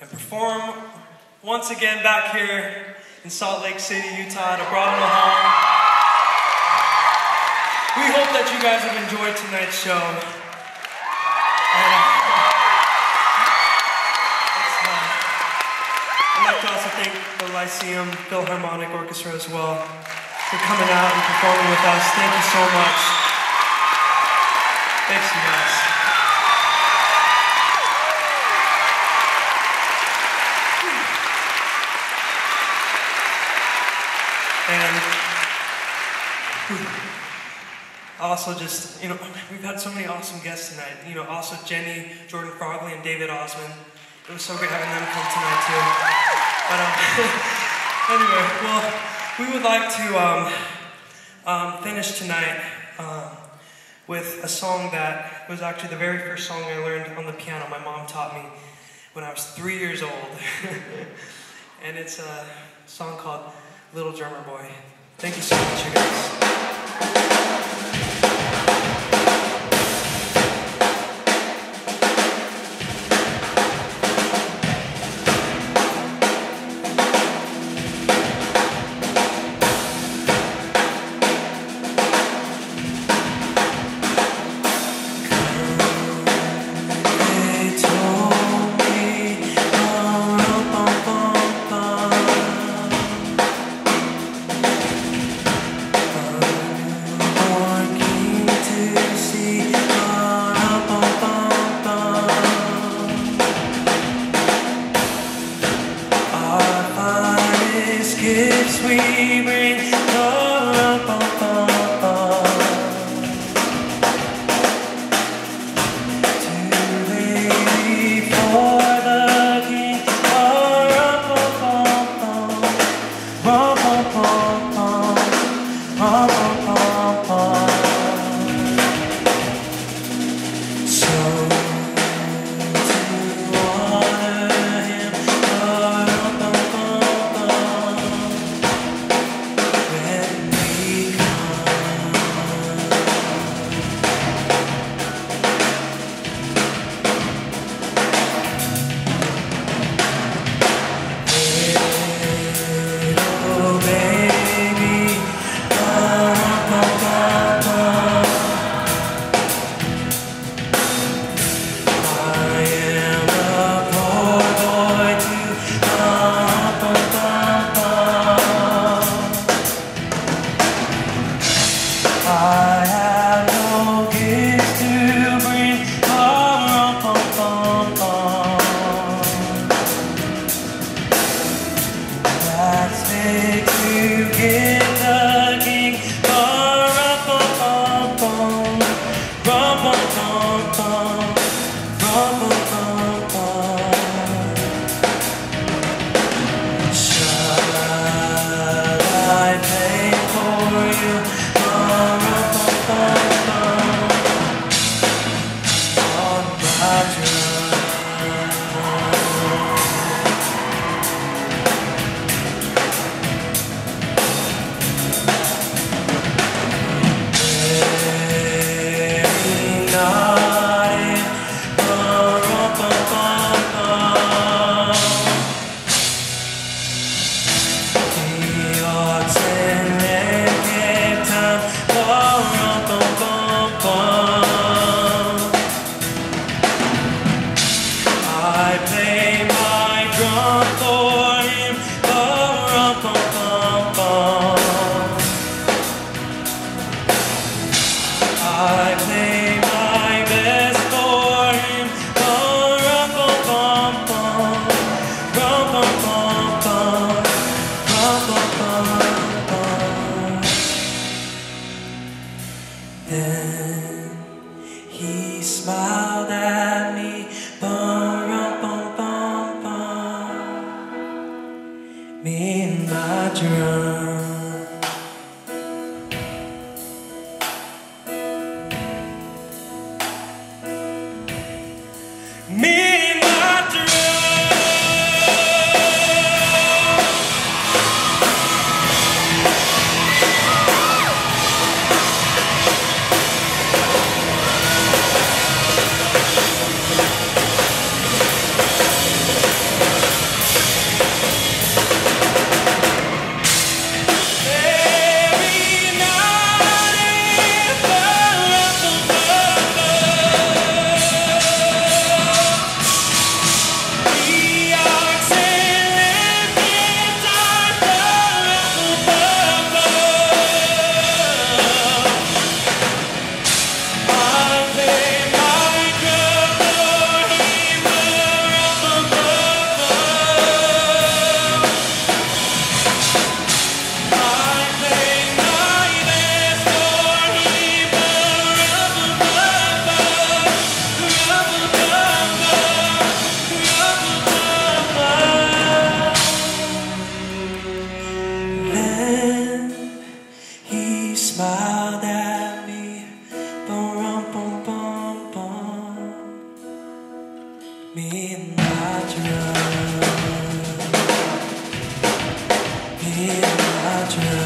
and perform once again back here in Salt Lake City, Utah at Abravanel Hall. We hope that you guys have enjoyed tonight's show. And, uh, I'd like to also thank the Lyceum Philharmonic Orchestra as well for coming out and performing with us. Thank you so much. Thanks, you guys. And also just, you know, we've had so many awesome guests tonight. You know, also Jenny, Jordan Frogley, and David Osmond. It was so great having them come tonight too. But um, anyway, well, we would like to um, um, finish tonight um, with a song that was actually the very first song I learned on the piano. My mom taught me when I was three years old. and it's a song called Little Drummer Boy. Thank you so much, you guys. Bum, Then he smiled at smiled at me. Boom, rum, boom, boom, boom. Me and my drum. Me and my drum.